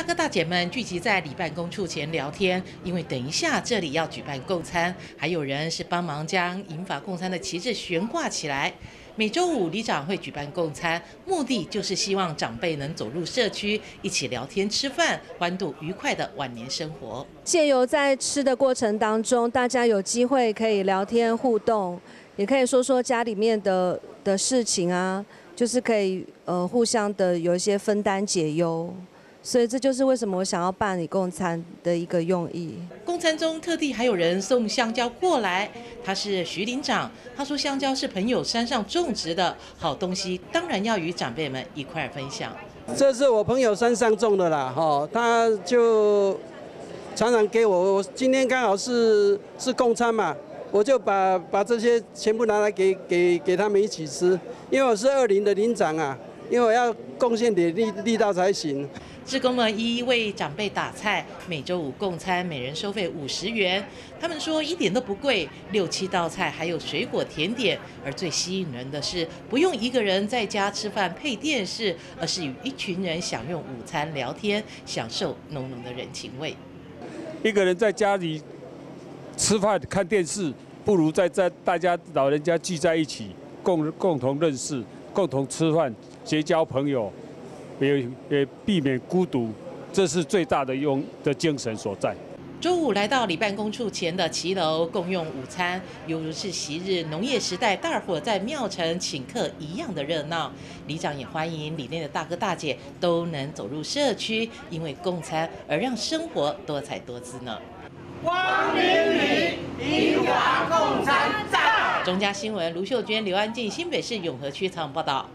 大哥大姐们聚集在里办公处前聊天，因为等一下这里要举办共餐，还有人是帮忙将引法共餐的旗帜悬挂起来。每周五里长会举办共餐，目的就是希望长辈能走入社区，一起聊天吃饭，欢度愉快的晚年生活。借由在吃的过程当中，大家有机会可以聊天互动，也可以说说家里面的的事情啊，就是可以呃互相的有一些分担解忧。所以这就是为什么我想要办理共餐的一个用意。共餐中特地还有人送香蕉过来，他是徐林长，他说香蕉是朋友山上种植的好东西，当然要与长辈们一块分享。这是我朋友山上种的啦，哈，他就常常给我，我今天刚好是是共餐嘛，我就把把这些全部拿来给给给他们一起吃，因为我是二林的林长啊，因为我要贡献点力力道才行。职工们一一为长辈打菜，每周五共餐，每人收费五十元。他们说一点都不贵，六七道菜，还有水果甜点。而最吸引人的是，不用一个人在家吃饭配电视，而是与一群人享用午餐、聊天，享受浓浓的人情味。一个人在家里吃饭看电视，不如在在大家老人家聚在一起，共共同认识，共同吃饭，结交朋友。也也避免孤独，这是最大的用的精神所在。周五来到里办公处前的骑楼共用午餐，犹如是昔日农业时代大伙在庙城请客一样的热闹。里长也欢迎里面的大哥大姐都能走入社区，因为共餐而让生活多彩多姿呢。光明里，引法共餐赞。中嘉新闻卢秀娟、刘安静，新北市永和区采访报道。